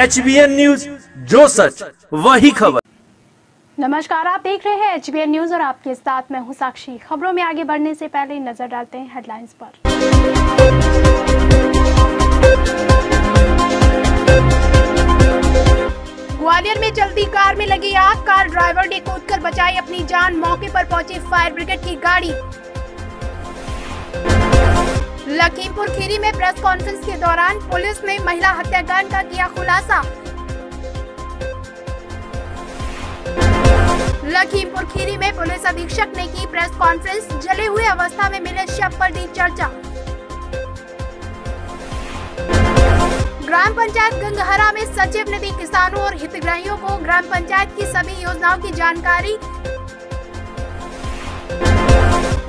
H news, जो सच, वही खबर। नमस्कार, आप देख रहे हैं एच न्यूज़ और आपके साथ मैं हूँ साक्षी। खबरों में आगे बढ़ने से पहले नज़र डालते हैं हेडलाइंस पर। ग्वालियर में चलती कार में लगी आग। कार ड्राइवर ने कूदकर बचाई अपनी जान। मौके पर पहुँची फायर ब्रिगेड की गाड़ी। लखीमपुर खीरी में प्रेस कॉन्फ्रेंस के दौरान पुलिस ने महिला हत्याकांड का किया खुलासा। लखीमपुर खीरी में पुलिस अधीक्षक ने की प्रेस कॉन्फ्रेंस, जले हुए अवस्था में मिले शव पर दी चर्चा। ग्राम पंचायत गंगहरा में सचिव ने दी किसानों और हितग्राहियों को ग्राम पंचायत की सभी योजनाओं की जानकारी।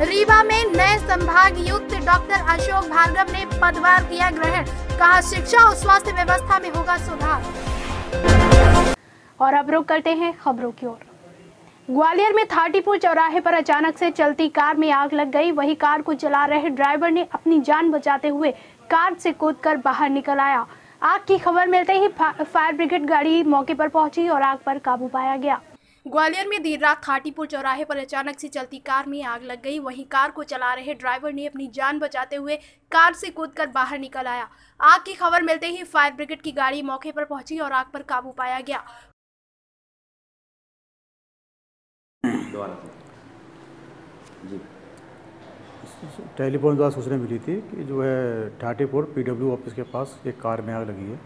रीवा में नए संभाग युक्त डॉक्टर अशोक भार्गव ने पदभार किया ग्रहण। कहा, शिक्षा और स्वास्थ्य व्यवस्था में होगा सुधार। और अब रुक करते हैं खबरों की ओर। ग्वालियर में थाटीपुर चौराहे पर अचानक से चलती कार में आग लग गई। वही कार को चला रहे ड्राइवर ने अपनी जान बचाते हुए कार से कूदकर बाहर निकल आया। आग की खबर मिलते ही फायर ब्रिगेड गाड़ी मौके पर पहुँची और आग पर काबू पाया गया। ग्वालियर में देर रात खाटीपुर चौराहे पर अचानक से चलती कार में आग लग गई। वहीं कार को चला रहे ड्राइवर ने अपनी जान बचाते हुए कार से कूदकर बाहर निकल आया। आग की खबर मिलते ही फायर ब्रिगेड की गाड़ी मौके पर पहुँची और आग पर काबू पाया गया। दोबारा से जी। टेलीफोन द्वारा सूचना मिली थी कि जो है ठाटीपुर पीडब्ल्यू ऑफ़िस के पास एक कार में आग लगी है।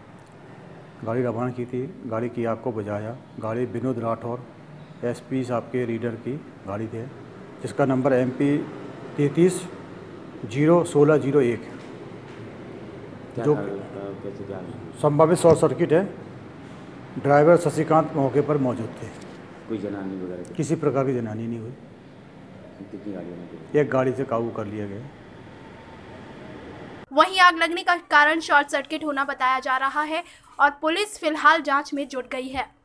गाड़ी रवाना की थी गाड़ी की आग को बुझाया। गाड़ी विनोद राठौर एसपी साहब के रीडर की गाड़ी थी जिसका नंबर एम पी तैतीस ज़ीरो सोलह ज़ीरो एक जो-? संभावित शॉर्ट सर्किट है। ड्राइवर शशिकांत मौके पर मौजूद थे। कोई जनानी वगैरह किसी प्रकार की जनानी नहीं हुई। एक गाड़ी से काबू कर लिया गया। वहीं आग लगने का कारण शॉर्ट सर्किट होना बताया जा रहा है और पुलिस फ़िलहाल जाँच में जुट गई है।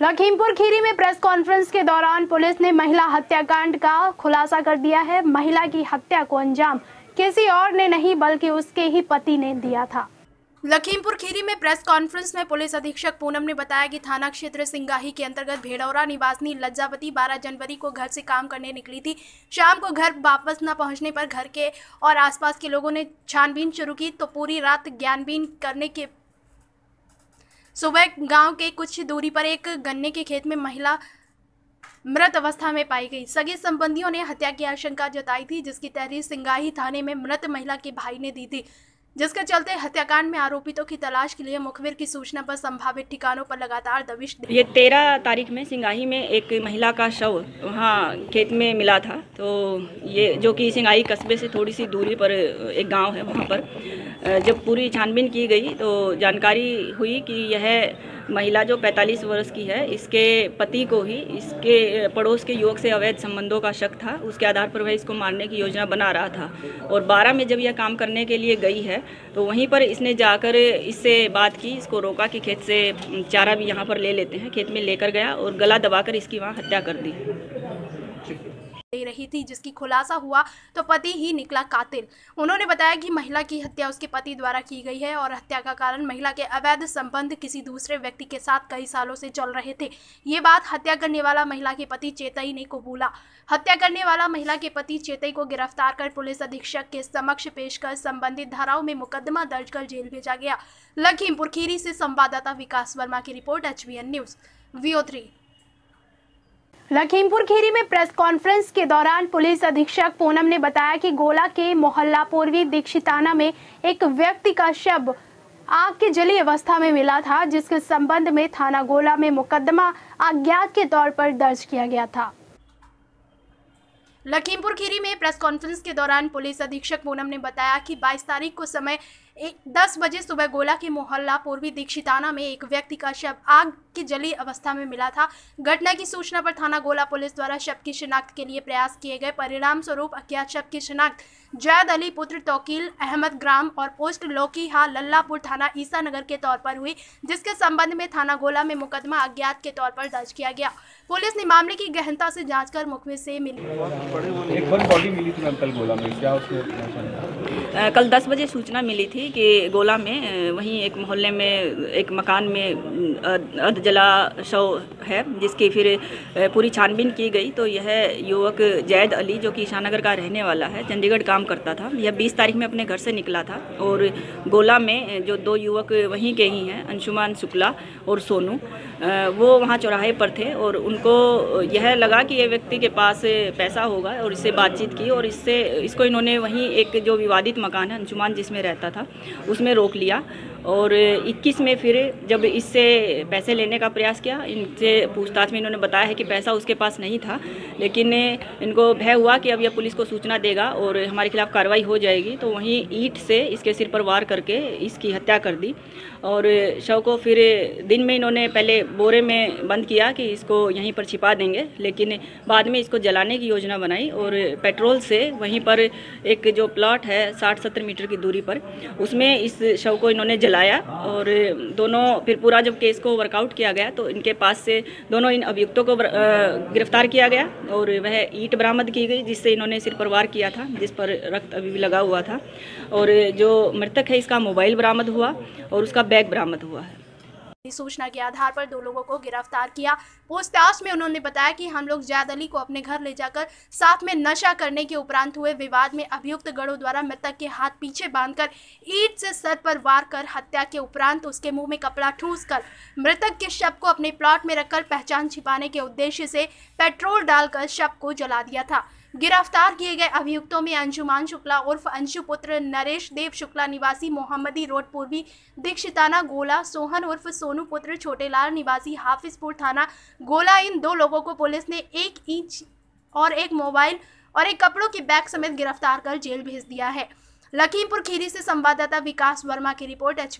लखीमपुर खीरी में प्रेस कॉन्फ्रेंस के दौरान पुलिस ने महिला हत्याकांड का खुलासा कर दिया है। महिला की हत्या को अंजाम किसी और ने नहीं, बल्कि उसके ही पति ने दिया था। लखीमपुर खीरी में प्रेस कॉन्फ्रेंस में पुलिस अधीक्षक पूनम ने बताया कि थाना क्षेत्र सिंगाही के अंतर्गत भेड़ौरा निवासनी लज्जावती 12 जनवरी को घर से काम करने निकली थी। शाम को घर वापस न पहुँचने पर घर के और आसपास के लोगों ने छानबीन शुरू की तो पूरी रात ज्ञानबीन करने के सुबह गाँव के कुछ दूरी पर एक गन्ने के खेत में महिला मृत अवस्था में पाई गई। सगे संबंधियों ने हत्या की आशंका जताई थी, जिसकी तहरीर सिंगाही थाने में मृत महिला के भाई ने दी थी, जिसके चलते हत्याकांड में आरोपितों की तलाश के लिए मुखबिर की सूचना पर संभावित ठिकानों पर लगातार दबिश ये तेरह तारीख में सिंगाही में एक महिला का शव वहाँ खेत में मिला था। तो ये जो कि सिंगाही कस्बे से थोड़ी सी दूरी पर एक गाँव है वहाँ पर। जब पूरी छानबीन की गई तो जानकारी हुई कि यह महिला जो 45 वर्ष की है, इसके पति को ही, इसके पड़ोस के युवक से अवैध संबंधों का शक था। उसके आधार पर वह इसको मारने की योजना बना रहा था। और 12 में जब यह काम करने के लिए गई है तो वहीं पर इसने जाकर इससे बात की, इसको रोका कि खेत से चारा भी यहाँ पर ले लेते हैं, खेत में लेकर गया और गला दबाकर इसकी वहाँ हत्या कर दी। दे रही थी, जिसकी खुलासा हुआ तो पति ही निकला कातिल। उन्होंने बताया कि महिला की हत्या उसके पति द्वारा की गई है और हत्या का कारण महिला के अवैध संबंध किसी दूसरे व्यक्ति के साथ कई सालों से चल रहे थे। ये बात हत्या करने वाला महिला के पति चेतई ने कबूला हत्या करने वाला महिला के पति चेतई को गिरफ़्तार कर पुलिस अधीक्षक के समक्ष पेश कर संबंधित धाराओं में मुकदमा दर्ज कर जेल भेजा गया। लखीमपुर खीरी से संवाददाता विकास वर्मा की report, HBN news VO three Lakhimpur Kheri में प्रेस कॉन्फ्रेंस के दौरान पुलिस अधीक्षक पूनम ने बताया कि गोला के मोहल्ला पूर्वी दीक्षिताना में एक व्यक्ति का शव आग के जली अवस्था में मिला था, जिसके संबंध में थाना गोला में मुकदमा अज्ञात के तौर पर दर्ज किया गया था। लखीमपुर खीरी में प्रेस कॉन्फ्रेंस के दौरान पुलिस अधीक्षक पूनम ने बताया कि 22 तारीख को समय एक दस बजे सुबह गोला के मोहल्ला पूर्वी दीक्षिताना में एक व्यक्ति का शव आग की जली अवस्था में मिला था। घटना की सूचना पर थाना गोला पुलिस द्वारा शव की शिनाख्त के लिए प्रयास किए गए। परिणाम स्वरूप अज्ञात शव की शिनाख्त जैद अली, पुत्र तोकील, अहमद ग्राम और पोस्ट लोकीहा, लल्लापुर थाना ईसा नगर के तौर पर हुई, जिसके संबंध में थाना गोला में मुकदमा अज्ञात के तौर पर दर्ज किया गया। पुलिस ने मामले की गहनता से जाँच कर मुखबिर से मिली। एक बॉडी मिली थी गोला में। क्या उसमें कल 10 बजे सूचना मिली थी कि गोला में वहीं एक मोहल्ले में, एक मकान में अध जला शव है, जिसकी फिर पूरी छानबीन की गई। तो यह युवक जैद अली, जो कि ईशानगर का रहने वाला है, चंडीगढ़ काम करता था। यह 20 तारीख में अपने घर से निकला था और गोला में जो दो युवक वहीं के ही हैं, अंशुमान शुक्ला और सोनू वो वहाँ चौराहे पर थे और उनको यह लगा कि ये व्यक्ति के पास पैसा होगा और इससे बातचीत की और इससे, इसको इन्होंने वहीं एक जो विवादित मकान है अंशुमान जिसमें रहता था उसमें रोक लिया। और 21 में फिर जब इससे पैसे लेने का प्रयास किया, इनसे पूछताछ में इन्होंने बताया है कि पैसा उसके पास नहीं था, लेकिन इनको भय हुआ कि अब यह पुलिस को सूचना देगा और हमारे खिलाफ कार्रवाई हो जाएगी। तो वहीं ईट से इसके सिर पर वार करके इसकी हत्या कर दी और शव को फिर दिन में इन्होंने पहले बोरे में बंद किया कि इसको यहीं पर छिपा देंगे, लेकिन बाद में इसको जलाने की योजना बनाई और पेट्रोल से वहीं पर एक जो प्लॉट है साठ सत्तर मीटर की दूरी पर, उसमें इस शव को इन्होंने जलाया और दोनों, फिर पूरा जब केस को वर्कआउट किया गया तो इनके पास से दोनों इन अभियुक्तों को गिरफ़्तार किया गया और वह ईट बरामद की गई, जिससे इन्होंने सिर पर वार किया था, जिस पर रक्त अभी भी लगा हुआ था। और जो मृतक है, इसका मोबाइल बरामद हुआ और उसका बैग बरामद हुआ है। सूचना के आधार पर दो लोगों को गिरफ़्तार किया। पूछताछ में उन्होंने बताया कि हम लोग जैद अली को अपने घर ले जाकर साथ में नशा करने के उपरांत हुए विवाद में अभियुक्त गढ़ों द्वारा मृतक के हाथ पीछे बांधकर ईंट से सर पर वार कर हत्या के उपरांत उसके मुँह में कपड़ा ठूस मृतक के शव को अपने प्लॉट में रखकर पहचान छिपाने के उद्देश्य से पेट्रोल डालकर शव को जला दिया था। गिरफ़्तार किए गए अभियुक्तों में अंशुमान शुक्ला उर्फ़ अंशु पुत्र नरेश देव शुक्ला, निवासी मोहम्मदी रोड, पूर्वी दीक्षिताना गोला, सोहन उर्फ़ सोनू पुत्र छोटेलाल, निवासी हाफिजपुर थाना गोला। इन दो लोगों को पुलिस ने एक इंच और एक मोबाइल और एक कपड़ों के बैग समेत गिरफ़्तार कर जेल भेज दिया है। लखीमपुर खीरी से संवाददाता विकास वर्मा की रिपोर्ट एच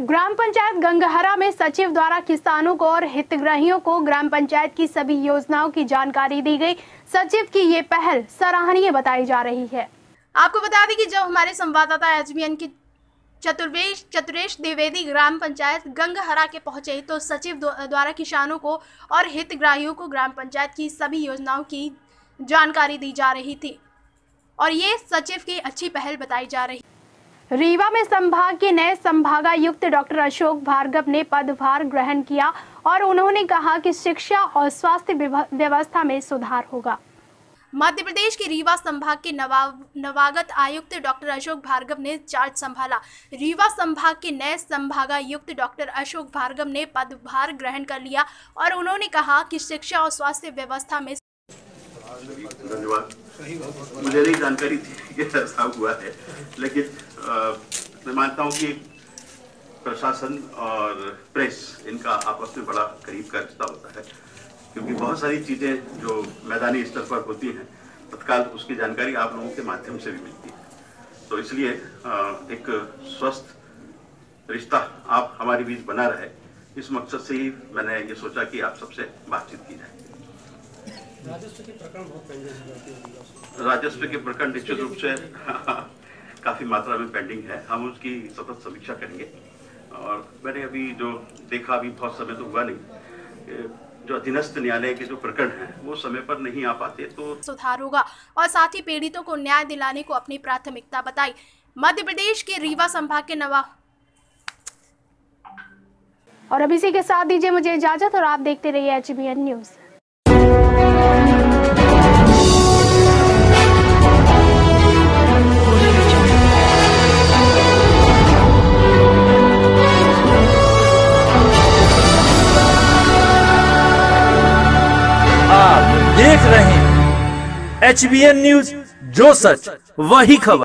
ग्राम पंचायत गंगहरा में सचिव द्वारा किसानों को और हितग्राहियों को ग्राम पंचायत की सभी योजनाओं की जानकारी दी गई। सचिव की ये पहल सराहनीय बताई जा रही है। आपको बता दें कि जब हमारे संवाददाता एच की चतुर्वेश, चतुरेश द्विवेदी ग्राम पंचायत गंगहरा के पहुँचे तो सचिव द्वारा किसानों को और हितग्राहियों को ग्राम पंचायत की सभी योजनाओं की जानकारी दी जा रही थी। और ये सचिव की अच्छी पहल बताई जा रही रीवा में संभाग के नए संभागायुक्त डॉक्टर अशोक भार्गव ने पदभार ग्रहण किया और उन्होंने कहा कि शिक्षा और स्वास्थ्य व्यवस्था में सुधार होगा। मध्य प्रदेश के रीवा संभाग के नवा नवागत आयुक्त डॉक्टर अशोक भार्गव ने चार्ज संभाला। रीवा संभाग के नए संभागायुक्त डॉक्टर अशोक भार्गव ने पदभार ग्रहण कर लिया और उन्होंने कहा कि शिक्षा और स्वास्थ्य व्यवस्था में धन्यवाद। मुझे नहीं जानकारी थी। कि ऐसा हुआ है। लेकिन अ, मैं मानता हूँ कि प्रशासन और प्रेस इनका आपस में बड़ा करीब का रिश्ता होता है। क्योंकि बहुत सारी चीज़ें जो मैदानी स्तर पर होती हैं तत्काल उसकी जानकारी आप लोगों के माध्यम से भी मिलती है। तो इसलिए एक स्वस्थ रिश्ता आप हमारे बीच बना रहे। इस मकसद से ही मैंने ये सोचा कि आप सबसे बातचीत की जाए। राजस्व के प्रकरण निश्चित रूप से काफ़ी मात्रा में पेंडिंग है। हम उसकी सतत समीक्षा करेंगे। और मैंने अभी जो देखा अभी बहुत समय तो हुआ नहीं जो अधीनस्थ न्यायालय के जो प्रकरण हैं वो समय पर नहीं आ पाते तो सुधार होगा। और साथ ही पीड़ितों को न्याय दिलाने को अपनी प्राथमिकता बताई। मध्य प्रदेश के रीवा संभाग के नवा और अब इसी के साथ दीजिए मुझे इजाज़त और आप देखते रहिए एचबीएन न्यूज़ एचबीएन न्यूज़ जो सच वही खबर।